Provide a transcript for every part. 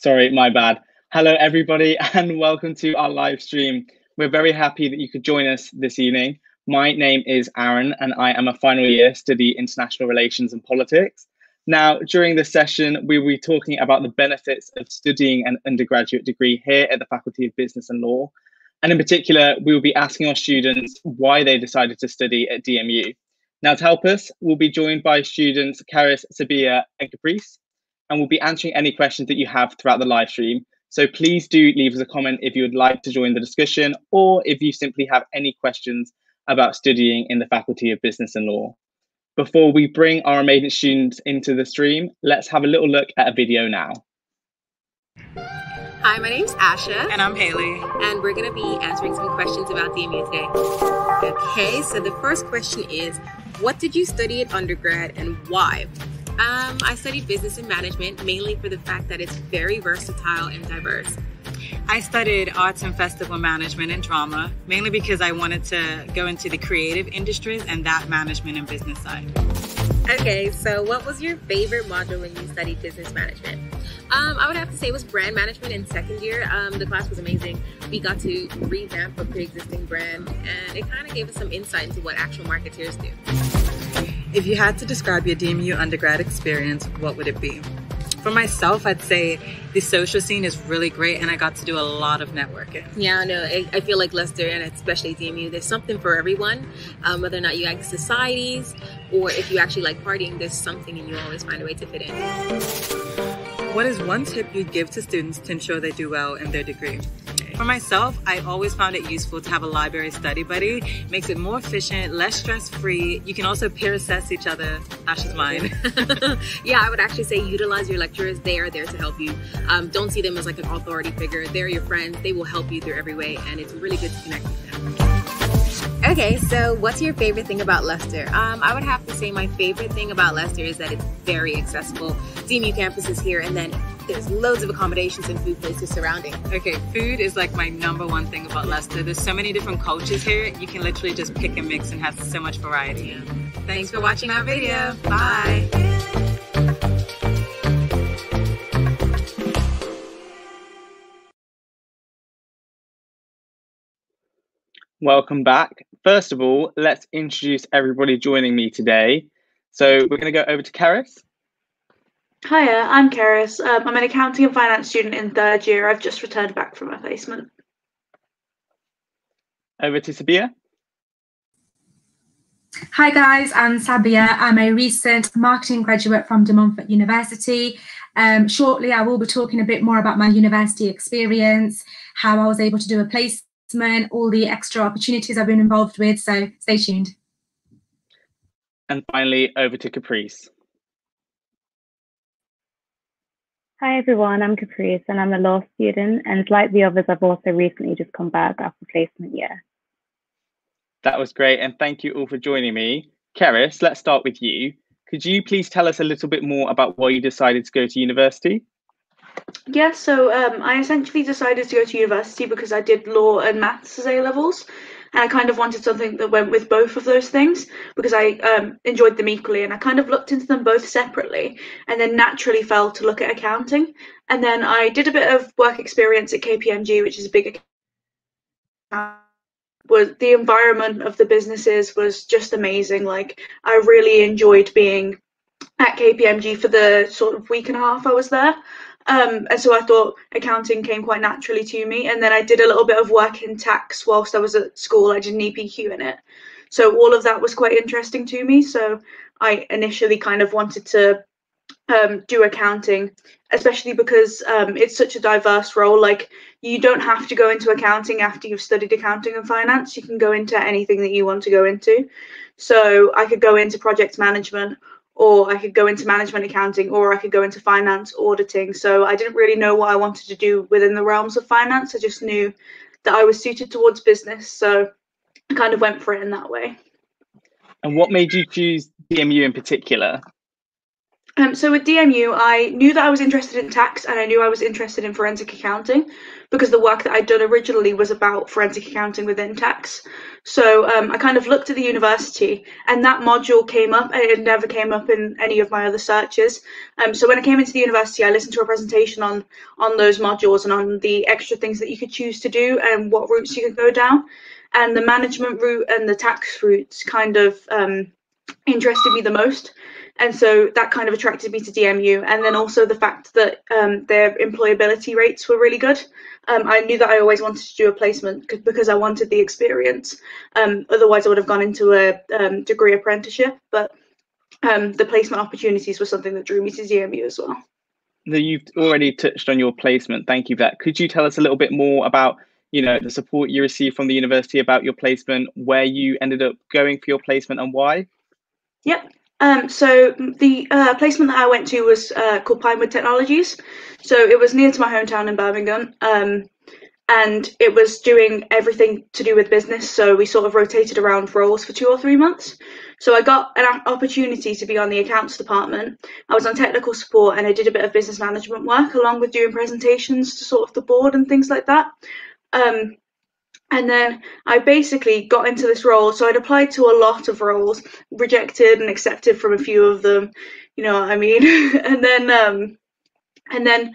Sorry, my bad. Hello, everybody, and welcome to our live stream. We're very happy that you could join us this evening. My name is Aaron, and I am a final year study international relations and politics. Now, during this session, we will be talking about the benefits of studying an undergraduate degree here at the Faculty of Business and Law. And in particular, we will be asking our students why they decided to study at DMU. Now, to help us, we'll be joined by students Karis, Sabia, and Caprice, and we'll be answering any questions that you have throughout the live stream. So please do leave us a comment if you would like to join the discussion or if you simply have any questions about studying in the Faculty of Business and Law. Before we bring our amazing students into the stream, let's have a little look at a video now. Hi, my name's Asha. And I'm Haley. And we're going to be answering some questions about DMU today. Okay, so the first question is What did you study at undergrad and why? Um, I studied business and management mainly for the fact that it's very versatile and diverse. I studied arts and festival management and drama mainly because I wanted to go into the creative industries and that management and business side. Okay, so what was your favorite module when you studied business management? Um, I would have to say it was brand management in second year. Um, the class was amazing. We got to revamp a pre-existing brand, and it kind of gave us some insight into what actual marketeers do. If you had to describe your DMU undergrad experience, what would it be? For myself, I'd say the social scene is really great, and I got to do a lot of networking. Yeah, no, I, I feel like Leicester and especially DMU, there's something for everyone. Um, whether or not you like societies or if you actually like partying, there's something, and you always find a way to fit in. What is one tip you'd give to students to ensure they do well in their degree? For myself, I always found it useful to have a library study buddy. Makes it more efficient, less stress free. You can also peer assess each other. Ash is mine. yeah, I would actually say utilize your lecturers. They are there to help you. Um, don't see them as like an authority figure. They're your friends. They will help you through every way, and it's really good to connect with them. Okay, so what's your favorite thing about Leicester? Um, I would have to say my favorite thing about Leicester is that it's very accessible. DMU campus is here, and then there's loads of accommodations and food places surrounding. Okay, food is like my number one thing about Leicester. There's so many different cultures here. You can literally just pick and mix and have so much variety. Yeah. Thanks, Thanks for watching our video. Bye. Welcome back. First of all, let's introduce everybody joining me today. So we're going to go over to Karis. Hiya, I'm Karis. Um, I'm an accounting and finance student in third year. I've just returned back from my placement. Over to Sabia. Hi guys, I'm Sabia. I'm a recent marketing graduate from De Montfort University. Um, shortly, I will be talking a bit more about my university experience, how I was able to do a placement, all the extra opportunities I've been involved with. So stay tuned. And finally, over to Caprice. Hi everyone, I'm Caprice and I'm a law student and like the others, I've also recently just come back after placement year. That was great and thank you all for joining me. Karis, let's start with you. Could you please tell us a little bit more about why you decided to go to university? Yeah, so um, I essentially decided to go to university because I did law and maths as A levels and I kind of wanted something that went with both of those things because I um, enjoyed them equally, and I kind of looked into them both separately, and then naturally fell to look at accounting, and then I did a bit of work experience at KPMG, which is a big was the environment of the businesses was just amazing. Like I really enjoyed being at KPMG for the sort of week and a half I was there. Um, and so I thought accounting came quite naturally to me. And then I did a little bit of work in tax whilst I was at school. I did an EPQ in it. So all of that was quite interesting to me. So I initially kind of wanted to um, do accounting, especially because um, it's such a diverse role. Like you don't have to go into accounting after you've studied accounting and finance. You can go into anything that you want to go into. So I could go into project management or I could go into management accounting, or I could go into finance auditing. So I didn't really know what I wanted to do within the realms of finance. I just knew that I was suited towards business. So I kind of went for it in that way. And what made you choose DMU in particular? Um, so with DMU, I knew that I was interested in tax and I knew I was interested in forensic accounting because the work that I'd done originally was about forensic accounting within tax. So um, I kind of looked at the university and that module came up and it never came up in any of my other searches. Um, so when I came into the university, I listened to a presentation on on those modules and on the extra things that you could choose to do and what routes you could go down. And the management route and the tax routes kind of um, interested me the most and so that kind of attracted me to DMU. And then also the fact that um, their employability rates were really good. Um, I knew that I always wanted to do a placement because I wanted the experience. Um, otherwise, I would have gone into a um, degree apprenticeship. But um, the placement opportunities were something that drew me to DMU as well. You've already touched on your placement. Thank you for that. Could you tell us a little bit more about you know the support you received from the university about your placement, where you ended up going for your placement, and why? Yep. Um, so the uh, placement that I went to was uh, called Pinewood Technologies. So it was near to my hometown in Birmingham. Um, and it was doing everything to do with business. So we sort of rotated around roles for two or three months. So I got an opportunity to be on the accounts department. I was on technical support and I did a bit of business management work along with doing presentations to sort of the board and things like that. Um, and then I basically got into this role. So I'd applied to a lot of roles, rejected and accepted from a few of them. You know what I mean? and then, um, and then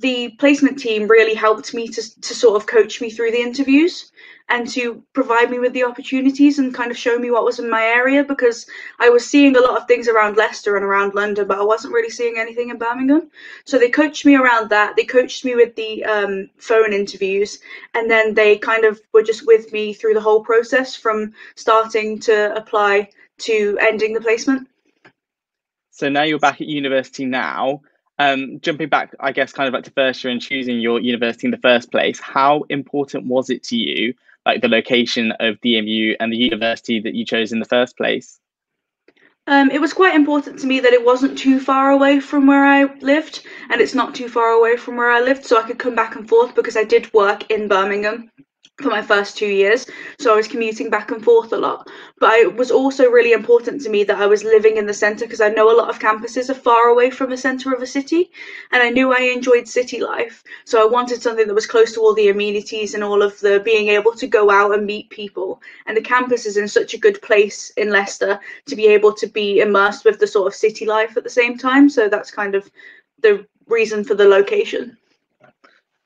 the placement team really helped me to to sort of coach me through the interviews and to provide me with the opportunities and kind of show me what was in my area because I was seeing a lot of things around Leicester and around London, but I wasn't really seeing anything in Birmingham. So they coached me around that. They coached me with the um, phone interviews, and then they kind of were just with me through the whole process from starting to apply to ending the placement. So now you're back at university now. Um, jumping back, I guess, kind of back to first year and choosing your university in the first place, how important was it to you like the location of DMU and the university that you chose in the first place? Um, it was quite important to me that it wasn't too far away from where I lived, and it's not too far away from where I lived, so I could come back and forth because I did work in Birmingham for my first two years. So I was commuting back and forth a lot. But it was also really important to me that I was living in the centre because I know a lot of campuses are far away from the centre of a city. And I knew I enjoyed city life. So I wanted something that was close to all the amenities and all of the being able to go out and meet people. And the campus is in such a good place in Leicester to be able to be immersed with the sort of city life at the same time. So that's kind of the reason for the location.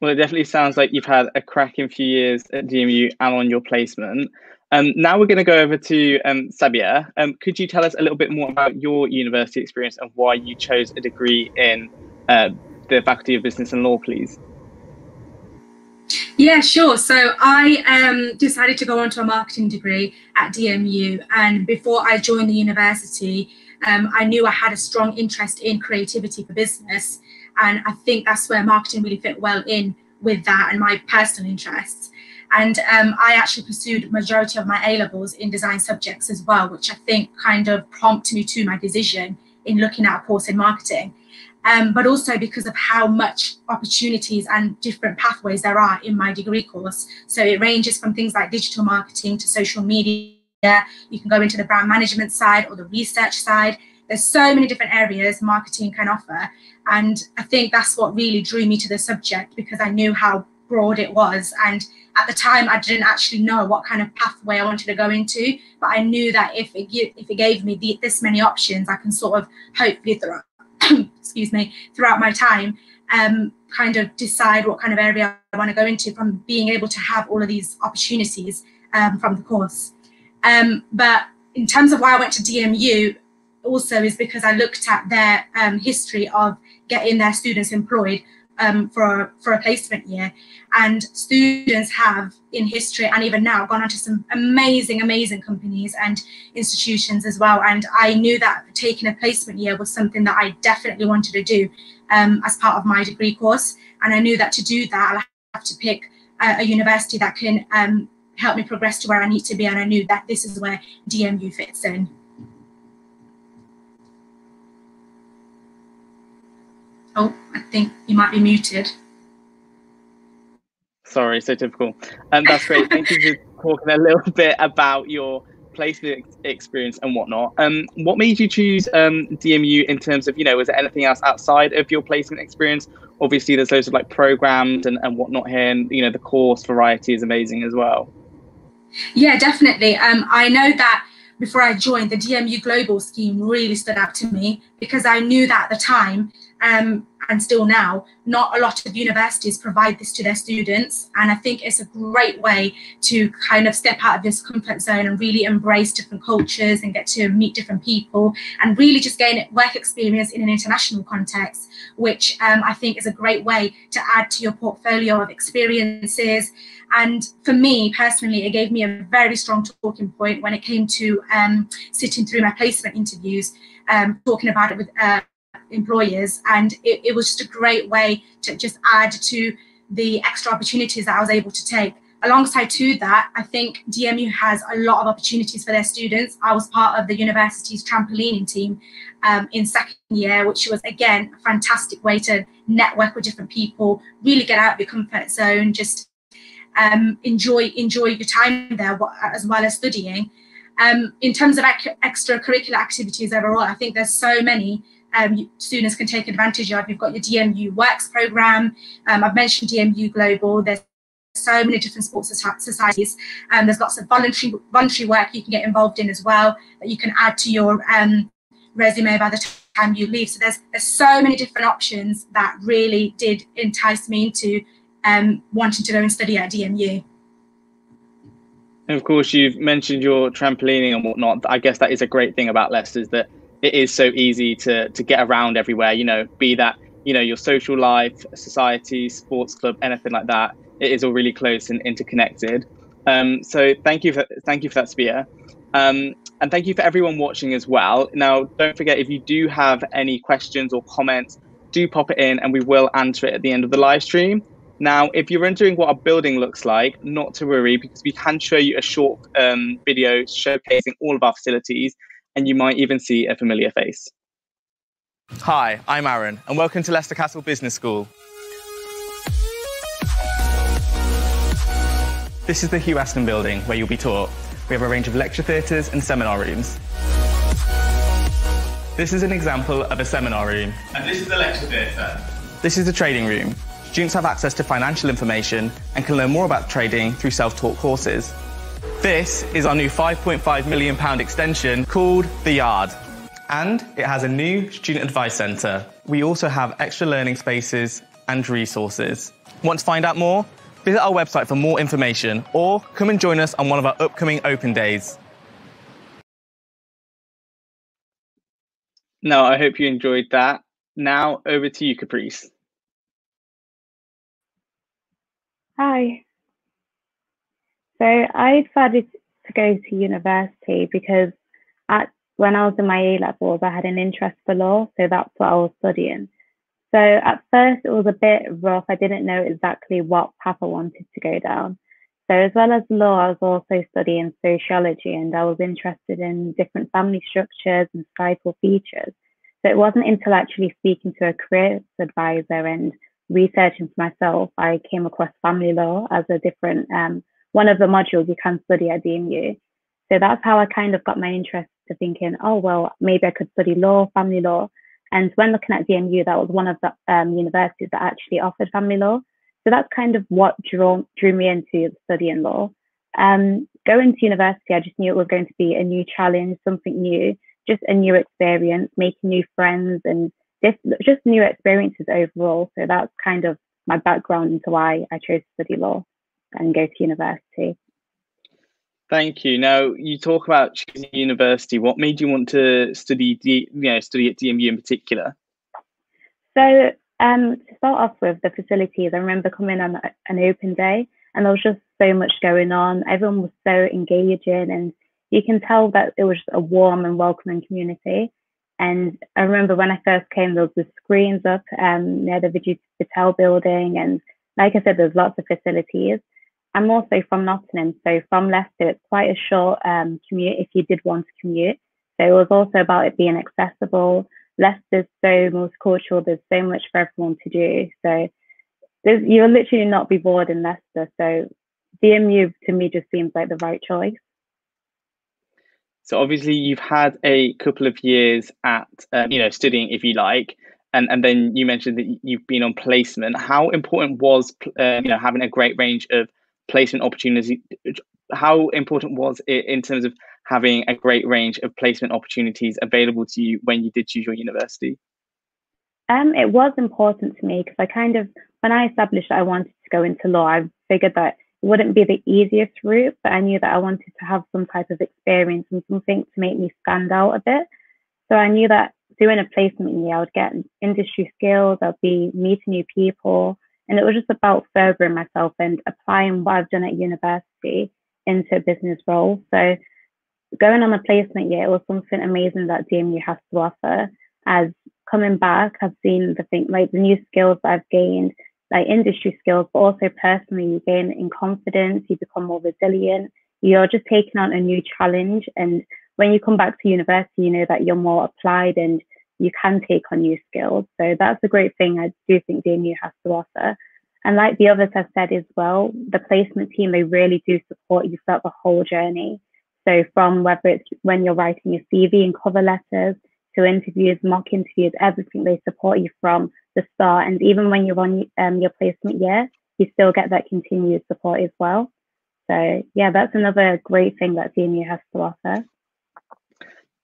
Well, it definitely sounds like you've had a cracking few years at DMU and on your placement. Um, now we're going to go over to um, Sabia. Um, could you tell us a little bit more about your university experience and why you chose a degree in uh, the Faculty of Business and Law, please? Yeah, sure. So I um, decided to go on to a marketing degree at DMU. And before I joined the university, um, I knew I had a strong interest in creativity for business. And I think that's where marketing really fit well in with that and my personal interests. And um, I actually pursued majority of my A levels in design subjects as well, which I think kind of prompted me to my decision in looking at a course in marketing. Um, but also because of how much opportunities and different pathways there are in my degree course. So it ranges from things like digital marketing to social media. You can go into the brand management side or the research side. There's so many different areas marketing can offer. And I think that's what really drew me to the subject because I knew how broad it was. And at the time, I didn't actually know what kind of pathway I wanted to go into. But I knew that if it, if it gave me the, this many options, I can sort of hopefully throughout, excuse me, throughout my time, um, kind of decide what kind of area I want to go into from being able to have all of these opportunities um, from the course. Um, but in terms of why I went to DMU, also is because I looked at their um, history of getting their students employed um, for, a, for a placement year. And students have, in history and even now, gone on to some amazing, amazing companies and institutions as well. And I knew that taking a placement year was something that I definitely wanted to do um, as part of my degree course. And I knew that to do that, I'll have to pick a, a university that can um, help me progress to where I need to be. And I knew that this is where DMU fits in. Oh, I think you might be muted. Sorry, so typical. Um, that's great. Thank you for talking a little bit about your placement experience and whatnot. Um, what made you choose um, DMU in terms of, you know, was there anything else outside of your placement experience? Obviously, there's loads of like programs and, and whatnot here, and you know, the course variety is amazing as well. Yeah, definitely. Um, I know that before I joined, the DMU Global scheme really stood out to me because I knew that at the time um, and still now, not a lot of universities provide this to their students. And I think it's a great way to kind of step out of this comfort zone and really embrace different cultures and get to meet different people and really just gain work experience in an international context, which um, I think is a great way to add to your portfolio of experiences. And for me personally, it gave me a very strong talking point when it came to um, sitting through my placement interviews, um, talking about it with. Uh, employers. And it, it was just a great way to just add to the extra opportunities that I was able to take. Alongside to that, I think DMU has a lot of opportunities for their students. I was part of the university's trampolining team um, in second year, which was again a fantastic way to network with different people, really get out of your comfort zone, just um, enjoy enjoy your time there as well as studying. Um, in terms of extracurricular activities overall, I think there's so many um, students can take advantage of. You've got your DMU Works program. Um, I've mentioned DMU Global. There's so many different sports societies. Um, there's lots of voluntary voluntary work you can get involved in as well that you can add to your um, resume by the time you leave. So there's there's so many different options that really did entice me into um, wanting to go and study at DMU. And of course, you've mentioned your trampolining and whatnot. I guess that is a great thing about Leicester is that it is so easy to to get around everywhere. You know, be that you know your social life, society, sports club, anything like that. It is all really close and interconnected. Um, so thank you for thank you for that, Sabia. Um, and thank you for everyone watching as well. Now, don't forget if you do have any questions or comments, do pop it in and we will answer it at the end of the live stream. Now, if you're wondering what our building looks like, not to worry because we can show you a short um, video showcasing all of our facilities and you might even see a familiar face. Hi, I'm Aaron, and welcome to Leicester Castle Business School. This is the Hugh Aston building where you'll be taught. We have a range of lecture theatres and seminar rooms. This is an example of a seminar room. And this is the lecture theatre. This is the trading room. Students have access to financial information and can learn more about trading through self-taught courses. This is our new £5.5 million extension called The Yard. And it has a new student advice centre. We also have extra learning spaces and resources. Want to find out more? Visit our website for more information or come and join us on one of our upcoming open days. Now, I hope you enjoyed that. Now, over to you, Caprice. Hi. So I decided to go to university because at when I was in my A levels, I had an interest for law, so that's what I was studying. So at first, it was a bit rough. I didn't know exactly what path I wanted to go down. So as well as law, I was also studying sociology, and I was interested in different family structures and societal features. So it wasn't until actually speaking to a careers advisor and researching for myself, I came across family law as a different um, one of the modules you can study at DMU. So that's how I kind of got my interest to thinking, oh, well, maybe I could study law, family law. And when looking at DMU, that was one of the um, universities that actually offered family law. So that's kind of what drew, drew me into studying law. Um, going to university, I just knew it was going to be a new challenge, something new, just a new experience, making new friends and just, just new experiences overall. So that's kind of my background into why I chose to study law and go to university. Thank you. Now you talk about choosing university. What made you want to study, D, you know, study at DMU in particular? So um, to start off with the facilities, I remember coming on an open day, and there was just so much going on. Everyone was so engaging, and you can tell that it was a warm and welcoming community. And I remember when I first came, there was the screens up um, near the Vijay Patel building, and like I said, there's lots of facilities. I'm also from Nottingham, so from Leicester, it's quite a short um, commute if you did want to commute. So it was also about it being accessible. Leicester's so multicultural, there's so much for everyone to do. So you'll literally not be bored in Leicester. So DMU to me just seems like the right choice. So obviously you've had a couple of years at um, you know studying, if you like, and and then you mentioned that you've been on placement. How important was uh, you know having a great range of placement opportunities? How important was it in terms of having a great range of placement opportunities available to you when you did choose your university? Um, it was important to me because I kind of, when I established that I wanted to go into law, I figured that it wouldn't be the easiest route, but I knew that I wanted to have some type of experience and something to make me stand out a bit. So I knew that doing a placement year, I would get industry skills, I'd be meeting new people, and it was just about furthering myself and applying what I've done at university into a business role. So going on a placement year, it was something amazing that DMU has to offer. As coming back, I've seen the thing like the new skills that I've gained, like industry skills, but also personally, you gain in confidence, you become more resilient, you're just taking on a new challenge. And when you come back to university, you know that you're more applied and you can take on new skills. So that's a great thing I do think DMU has to offer. And like the others have said as well, the placement team, they really do support you throughout the whole journey. So from whether it's when you're writing your CV and cover letters to interviews, mock interviews, everything they support you from the start. And even when you're on um, your placement year, you still get that continued support as well. So yeah, that's another great thing that DMU has to offer.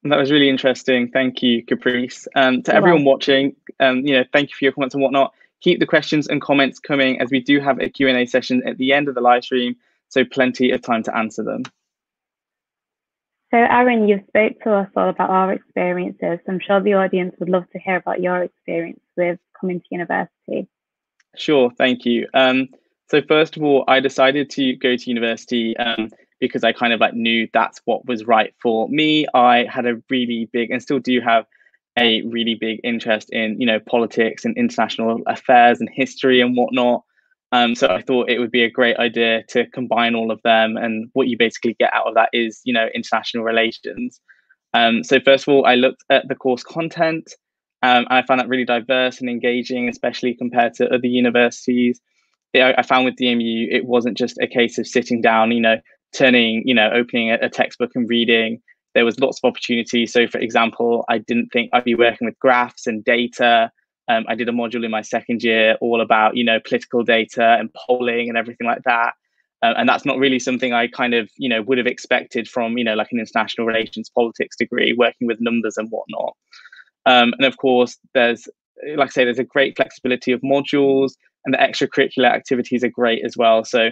That was really interesting. Thank you, Caprice. Um, to You're everyone welcome. watching, um, you know, thank you for your comments and whatnot. Keep the questions and comments coming as we do have a Q&A session at the end of the live stream, so plenty of time to answer them. So Aaron, you've spoke to us all about our experiences. I'm sure the audience would love to hear about your experience with coming to university. Sure, thank you. Um, so first of all, I decided to go to university um, because I kind of like knew that's what was right for me. I had a really big and still do have a really big interest in you know politics and international affairs and history and whatnot. Um, so I thought it would be a great idea to combine all of them. And what you basically get out of that is, you know, international relations. Um, so first of all, I looked at the course content. Um, and I found that really diverse and engaging, especially compared to other universities. It, I found with DMU, it wasn't just a case of sitting down, you know, turning, you know, opening a, a textbook and reading. There was lots of opportunities. So, for example, I didn't think I'd be working with graphs and data um, I did a module in my second year all about you know political data and polling and everything like that. Uh, and that's not really something I kind of you know would have expected from you know like an international relations politics degree, working with numbers and whatnot. Um, and of course, there's like I say, there's a great flexibility of modules, and the extracurricular activities are great as well. So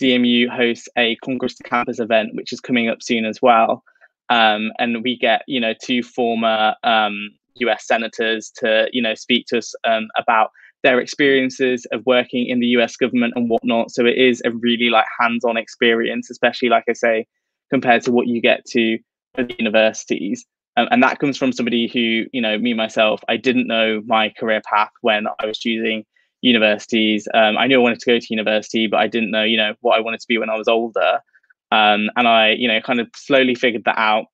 DMU hosts a Congress to Campus event, which is coming up soon as well. Um, and we get you know two former um, US senators to you know speak to us um, about their experiences of working in the US government and whatnot. So it is a really like hands-on experience, especially like I say, compared to what you get to the universities. Um, and that comes from somebody who, you know, me myself, I didn't know my career path when I was choosing universities. Um, I knew I wanted to go to university, but I didn't know, you know, what I wanted to be when I was older. Um, and I, you know, kind of slowly figured that out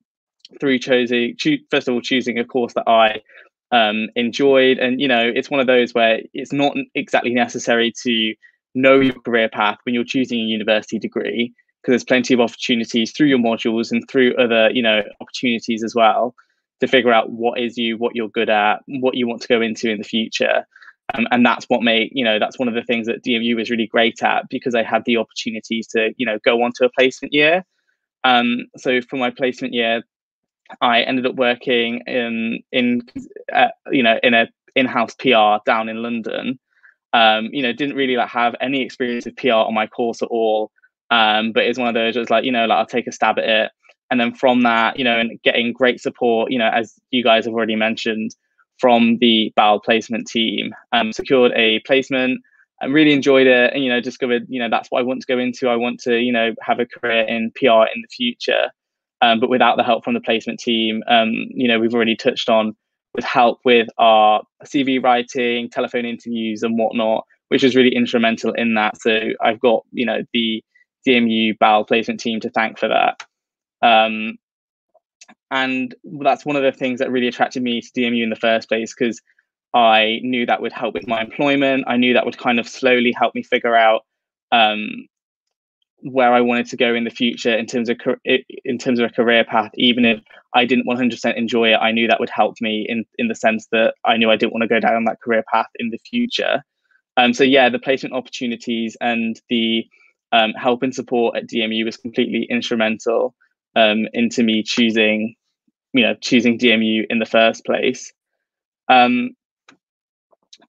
through choosing first of all choosing a course that I um, enjoyed, and you know it's one of those where it's not exactly necessary to know your career path when you're choosing a university degree because there's plenty of opportunities through your modules and through other you know opportunities as well to figure out what is you what you're good at what you want to go into in the future um, and that's what made you know that's one of the things that dmu was really great at because i had the opportunities to you know go on to a placement year um, so for my placement year I ended up working in in uh, you know in a in-house PR down in London. Um, you know, didn't really like have any experience with PR on my course at all. Um, but it's one of those was like you know like I'll take a stab at it, and then from that you know and getting great support you know as you guys have already mentioned from the BAL placement team, um, secured a placement. I really enjoyed it, and you know discovered you know that's what I want to go into. I want to you know have a career in PR in the future. Um, but without the help from the placement team, um, you know, we've already touched on with help with our CV writing, telephone interviews, and whatnot, which was really instrumental in that. So I've got you know the DMU BAL placement team to thank for that. Um, and that's one of the things that really attracted me to DMU in the first place because I knew that would help with my employment. I knew that would kind of slowly help me figure out um, where I wanted to go in the future in terms of in terms of a career path, even if I didn't 100% enjoy it, I knew that would help me in in the sense that I knew I didn't want to go down that career path in the future. Um, so yeah, the placement opportunities and the um, help and support at DMU was completely instrumental um, into me choosing, you know, choosing DMU in the first place. Um,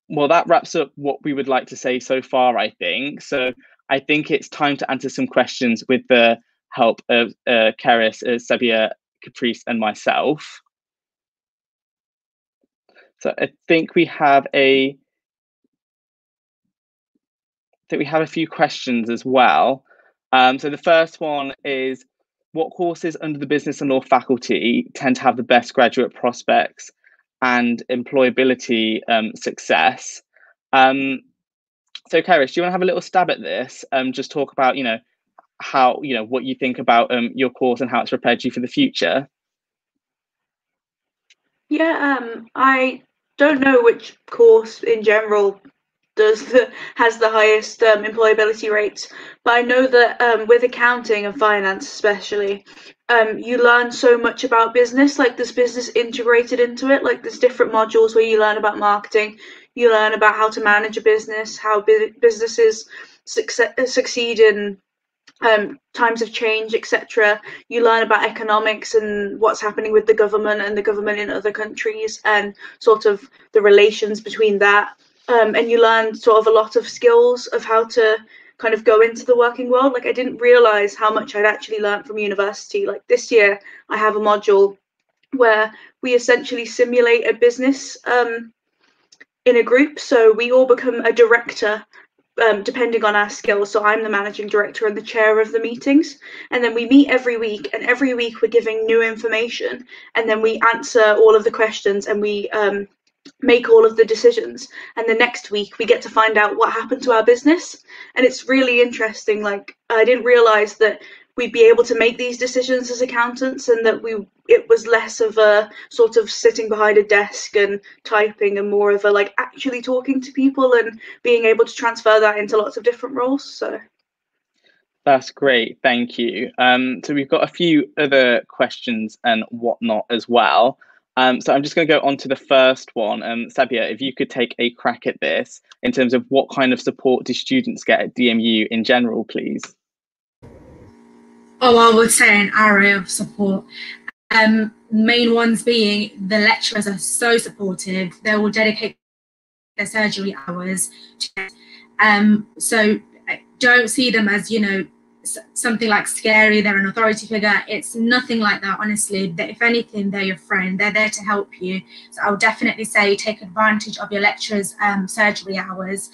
well, that wraps up what we would like to say so far, I think. So I think it's time to answer some questions with the help of uh, Karis, uh, Sabia, Caprice, and myself. So I think we have a that we have a few questions as well. Um, so the first one is, what courses under the business and law faculty tend to have the best graduate prospects and employability um, success? Um, so, Karis, do you want to have a little stab at this? Um, just talk about, you know, how you know what you think about um, your course and how it's prepared you for the future. Yeah, um, I don't know which course in general does the has the highest um, employability rates. But I know that um, with accounting and finance, especially, um, you learn so much about business. Like there's business integrated into it. Like there's different modules where you learn about marketing, you learn about how to manage a business, how bu- businesses succeed, succeed in um, times of change, etc. You learn about economics and what's happening with the government and the government in other countries and sort of the relations between that um, and you learn sort of a lot of skills of how to kind of go into the working world. Like I didn't realize how much I'd actually learned from university. Like this year, I have a module where we essentially simulate a business um, in a group. So we all become a director um, depending on our skills. So I'm the managing director and the chair of the meetings. And then we meet every week, and every week we're giving new information. And then we answer all of the questions and we um, make all of the decisions. And the next week we get to find out what happened to our business. And it's really interesting like i didn't realize that we'd be able to make these decisions as accountants and that we it was less of a sort of sitting behind a desk and typing and more of a like actually talking to people and being able to transfer that into lots of different roles so. That's great thank you. Um, so we've got a few other questions and whatnot as well um, so I'm just going to go on to the first one. Um, Sabia, if you could take a crack at this in terms of what kind of support do students get at DMU in general, please? Oh, I would say an array of support. Um, main ones being the lecturers are so supportive. They will dedicate their surgery hours. To, um, so don't see them as, you know, something like scary, they're an authority figure. It's nothing like that, honestly. That if anything, they're your friend. They're there to help you. So I would definitely say take advantage of your lecturers' um, surgery hours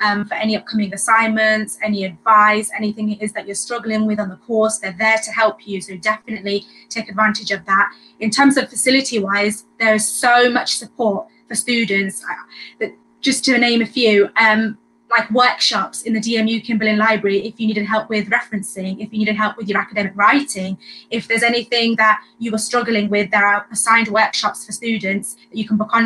um, for any upcoming assignments, any advice, anything it is that you're struggling with on the course. They're there to help you. So definitely take advantage of that. In terms of facility-wise, there is so much support for students. That just to name a few. Um, like workshops in the DMU Kimberlin Library if you needed help with referencing, if you needed help with your academic writing, if there's anything that you were struggling with, there are assigned workshops for students that you can book on.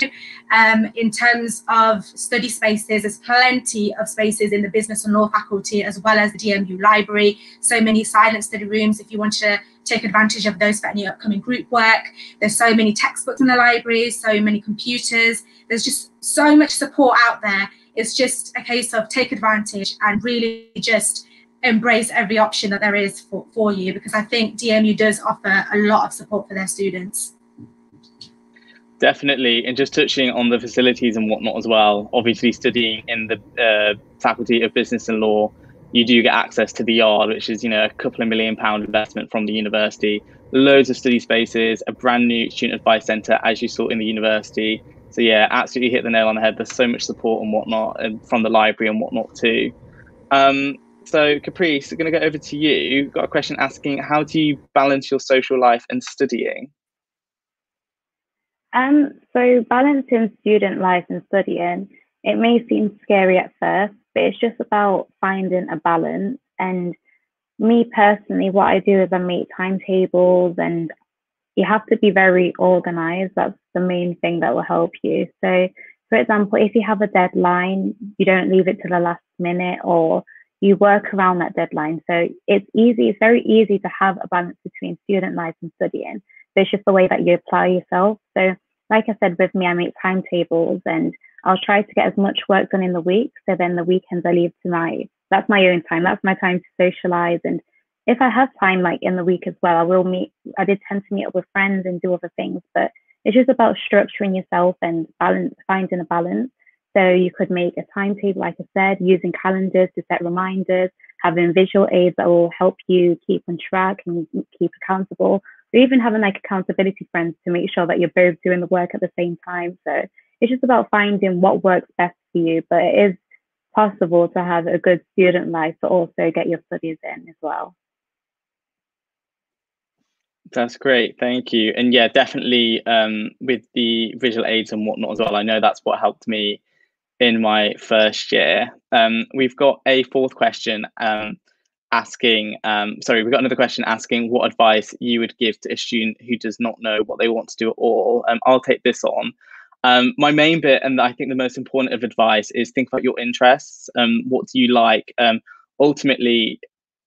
Um, in terms of study spaces, there's plenty of spaces in the business and law faculty as well as the DMU Library. So many silent study rooms if you want to take advantage of those for any upcoming group work. There's so many textbooks in the library, so many computers. There's just so much support out there it's just a case of take advantage and really just embrace every option that there is for, for you because I think DMU does offer a lot of support for their students. Definitely, and just touching on the facilities and whatnot as well. Obviously, studying in the uh, Faculty of Business and Law, you do get access to the Yard, which is you know a couple of million pound investment from the university. Loads of study spaces, a brand new student advice centre, as you saw in the university, so yeah, absolutely hit the nail on the head. There's so much support and whatnot and from the library and whatnot too. Um, so Caprice, I'm going to go over to you. Got a question asking, how do you balance your social life and studying? Um, so balancing student life and studying, it may seem scary at first, but it's just about finding a balance. And me personally, what I do is I make timetables and you have to be very organized. That's the main thing that will help you. So, for example, if you have a deadline, you don't leave it to the last minute or you work around that deadline. So it's easy, it's very easy to have a balance between student life and studying. So it's just the way that you apply yourself. So like I said, with me, I make timetables and I'll try to get as much work done in the week. So then the weekends I leave to my, that's my own time. That's my time to socialize. And if I have time, like in the week as well, I will meet, I did tend to meet up with friends and do other things, but it's just about structuring yourself and balance, finding a balance. So you could make a timetable, like I said, using calendars to set reminders, having visual aids that will help you keep on track and keep accountable, or even having like accountability friends to make sure that you're both doing the work at the same time. So it's just about finding what works best for you, but it is possible to have a good student life, but also get your studies in as well. That's great, thank you. And yeah, definitely um, with the visual aids and whatnot as well. I know that's what helped me in my first year. Um, we've got a fourth question um, asking, um, sorry, we've got another question asking what advice you would give to a student who does not know what they want to do at all. Um, I'll take this on. Um, my main bit, and I think the most important of advice, is think about your interests. What do you like? ultimately,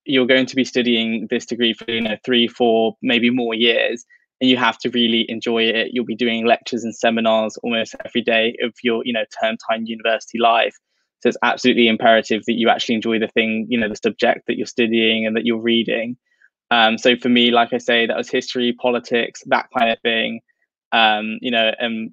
you're going to be studying this degree for you know three, four, maybe more years and you have to really enjoy it. You'll be doing lectures and seminars almost every day of your, you know, term time university life. So it's absolutely imperative that you actually enjoy the thing, you know, the subject that you're studying and that you're reading. Um, so for me, like I say, that was history, politics, that kind of thing. Um, you know, um,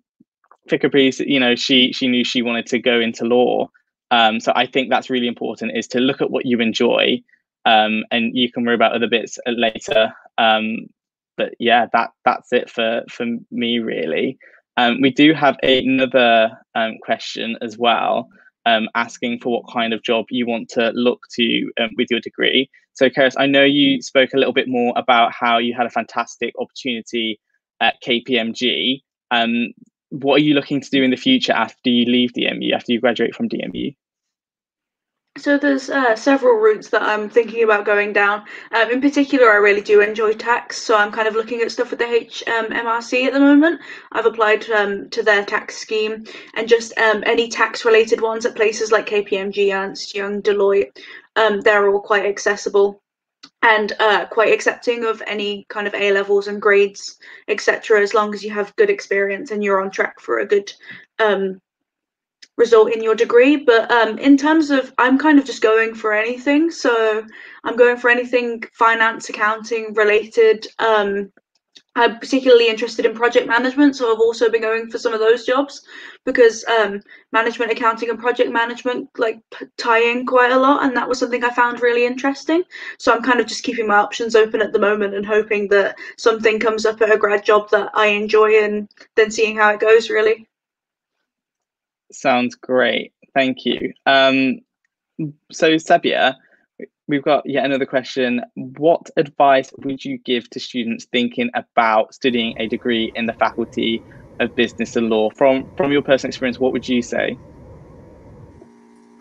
Fikapri, you know, she she knew she wanted to go into law. Um, so I think that's really important is to look at what you enjoy, um, and you can worry about other bits later. Um, but yeah, that that's it for for me really. Um, we do have another um, question as well, um, asking for what kind of job you want to look to um, with your degree. So, Karis, I know you spoke a little bit more about how you had a fantastic opportunity at KPMG. What are you looking to do in the future after you leave DMU, after you graduate from DMU? So there's uh, several routes that I'm thinking about going down. Um, in particular, I really do enjoy tax, so I'm kind of looking at stuff with the HMRC at the moment. I've applied um, to their tax scheme and just um, any tax-related ones at places like KPMG, Ernst Young, Deloitte. Um, they're all quite accessible and uh, quite accepting of any kind of A levels and grades, etc. As long as you have good experience and you're on track for a good um, result in your degree. But um, in terms of, I'm kind of just going for anything. So I'm going for anything finance, accounting related. Um, I'm particularly interested in project management, so I've also been going for some of those jobs because um, management, accounting, and project management like tie in quite a lot, and that was something I found really interesting. So I'm kind of just keeping my options open at the moment and hoping that something comes up at a grad job that I enjoy, and then seeing how it goes. Really. Sounds great. Thank you. Um, so, Sabia, we've got yet another question. What advice would you give to students thinking about studying a degree in the Faculty of Business and Law? From from your personal experience, what would you say?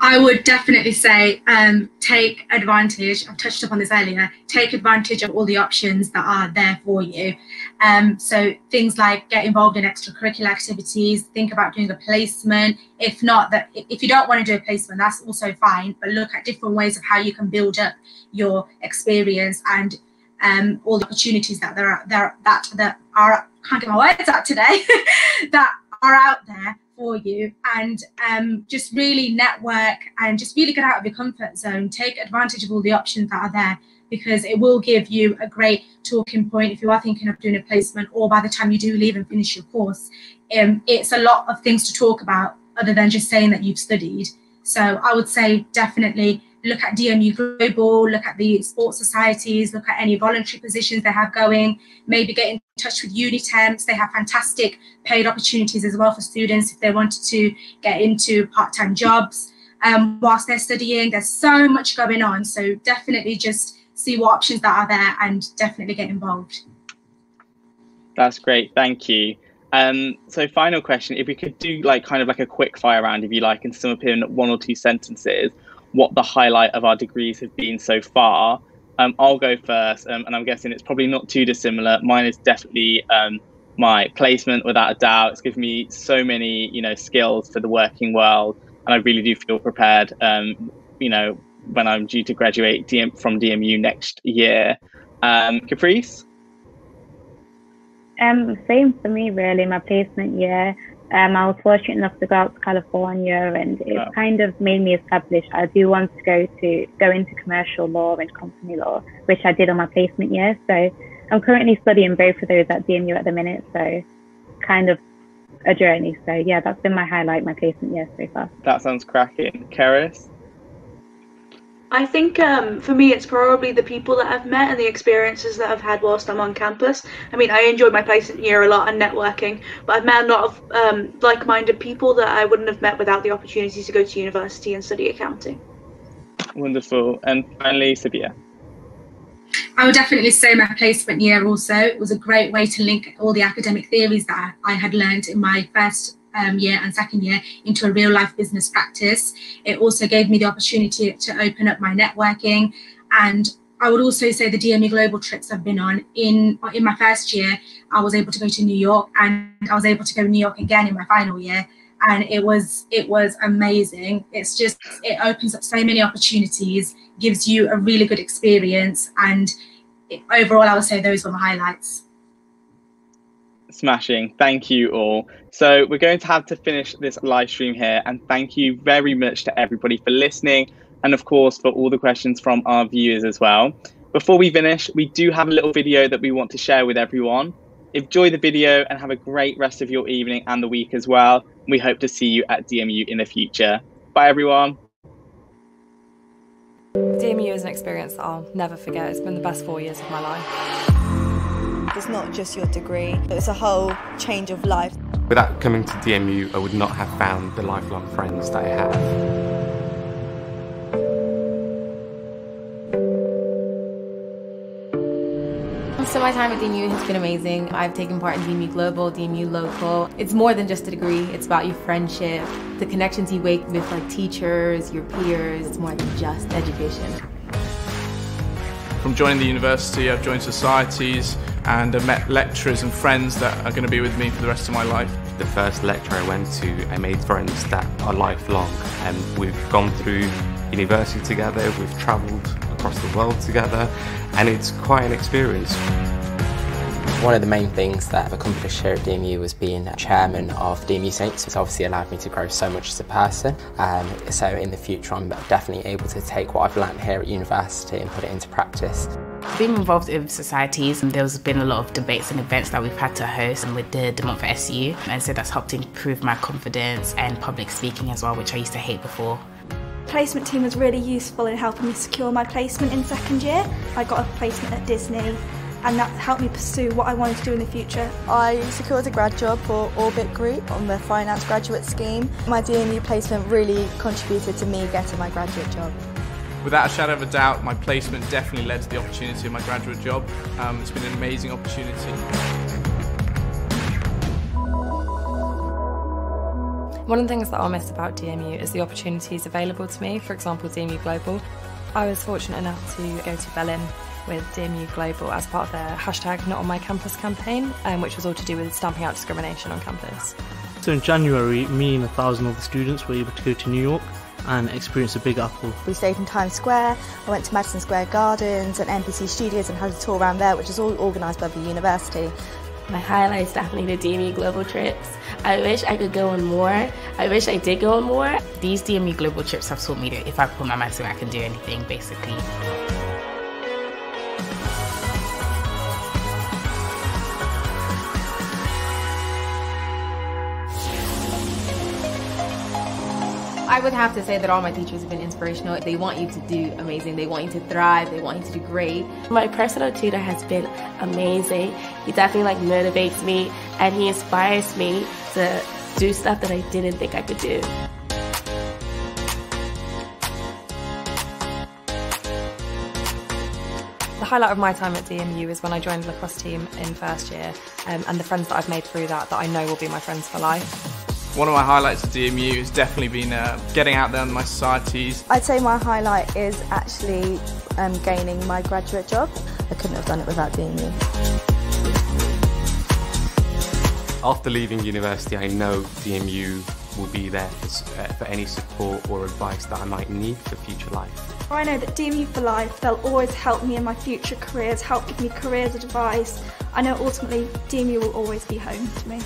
I would definitely say um, take advantage. I've touched upon this earlier. Take advantage of all the options that are there for you. Um, so things like get involved in extracurricular activities. Think about doing a placement. If not, that if you don't want to do a placement, that's also fine. But look at different ways of how you can build up your experience and um, all the opportunities that there are there that that are can't get my words out today that are out there for you and um, just really network and just really get out of your comfort zone. Take advantage of all the options that are there because it will give you a great talking point if you are thinking of doing a placement or by the time you do leave and finish your course. Um, it's a lot of things to talk about other than just saying that you've studied. So I would say definitely look at DMU Global, look at the sports societies, look at any voluntary positions they have going, maybe get in touch with Unitemps. They have fantastic paid opportunities as well for students if they wanted to get into part-time jobs um, whilst they're studying. There's so much going on. So definitely just see what options that are there and definitely get involved. That's great. Thank you. Um, so final question, if we could do like kind of like a quick fire round, if you like, and sum up in one or two sentences, what the highlight of our degrees have been so far. Um, I'll go first, um, and I'm guessing it's probably not too dissimilar. Mine is definitely um, my placement, without a doubt. It's given me so many, you know, skills for the working world, and I really do feel prepared. Um, you know, when I'm due to graduate DM, from DMU next year. Um, Caprice? Um, same for me, really. My placement year. Um, I was fortunate enough to go out to California, and it wow. kind of made me establish I do want to go to go into commercial law and company law, which I did on my placement year. So I'm currently studying both of those at DMU at the minute. So kind of a journey. So yeah, that's been my highlight, my placement year so far. That sounds cracking, Karis. I think um, for me, it's probably the people that I've met and the experiences that I've had whilst I'm on campus. I mean, I enjoyed my placement year a lot and networking, but I've met a lot of um, like minded people that I wouldn't have met without the opportunity to go to university and study accounting. Wonderful. And finally, Sabia. I would definitely say my placement year also it was a great way to link all the academic theories that I had learned in my first um, year and second year into a real life business practice. It also gave me the opportunity to open up my networking. And I would also say the DMU Global trips I've been on. In in my first year, I was able to go to New York, and I was able to go to New York again in my final year, and it was it was amazing. It's just it opens up so many opportunities, gives you a really good experience, and it, overall, I would say those were my highlights. Smashing. Thank you all. So we're going to have to finish this live stream here. And thank you very much to everybody for listening. And of course, for all the questions from our viewers as well. Before we finish, we do have a little video that we want to share with everyone. Enjoy the video and have a great rest of your evening and the week as well. We hope to see you at DMU in the future. Bye, everyone. DMU is an experience that I'll never forget. It's been the best four years of my life. It's not just your degree, it's a whole change of life. Without coming to DMU, I would not have found the lifelong friends that I have. So my time at DMU has been amazing. I've taken part in DMU Global, DMU Local. It's more than just a degree. It's about your friendship, the connections you make with like teachers, your peers. It's more than just education. From joining the university, I've joined societies, and I've met lecturers and friends that are going to be with me for the rest of my life. The first lecture I went to, I made friends that are lifelong, and we've gone through university together, we've travelled across the world together, and it's quite an experience. One of the main things that I've accomplished here at DMU was being chairman of DMU Saints. It's obviously allowed me to grow so much as a person. Um, so in the future, I'm definitely able to take what I've learned here at university and put it into practice. Being involved in societies, and there's been a lot of debates and events that we've had to host and with the De Montfort SU, and so that's helped improve my confidence and public speaking as well, which I used to hate before placement team was really useful in helping me secure my placement in second year. I got a placement at Disney and that helped me pursue what I wanted to do in the future. I secured a grad job for Orbit Group on the finance graduate scheme. My DMU placement really contributed to me getting my graduate job. Without a shadow of a doubt, my placement definitely led to the opportunity of my graduate job. Um, it's been an amazing opportunity. One of the things that I'll miss about DMU is the opportunities available to me, for example, DMU Global. I was fortunate enough to go to Berlin with DMU Global as part of their hashtag Not On My Campus campaign, um, which was all to do with stamping out discrimination on campus. So in January, me and a thousand other students were able to go to New York and experience a Big Apple. We stayed in Times Square, I went to Madison Square Gardens and NBC Studios and had a tour around there, which is all organised by the university. My highlights definitely the DMU Global trips. I wish I could go on more. I wish I did go on more. These DMU Global trips have taught me that if I put my mind to it, I can do anything basically. I would have to say that all my teachers have been inspirational. They want you to do amazing. They want you to thrive. They want you to do great. My personal tutor has been amazing. He definitely like motivates me and he inspires me to do stuff that I didn't think I could do. The highlight of my time at DMU is when I joined the lacrosse team in first year um, and the friends that I've made through that that I know will be my friends for life. One of my highlights at DMU has definitely been uh, getting out there in my societies. I'd say my highlight is actually um, gaining my graduate job. I couldn't have done it without DMU. After leaving university, I know DMU will be there for, uh, for any support or advice that I might need for future life. I know that DMU for Life, they'll always help me in my future careers, help give me careers advice. I know ultimately DMU will always be home to me.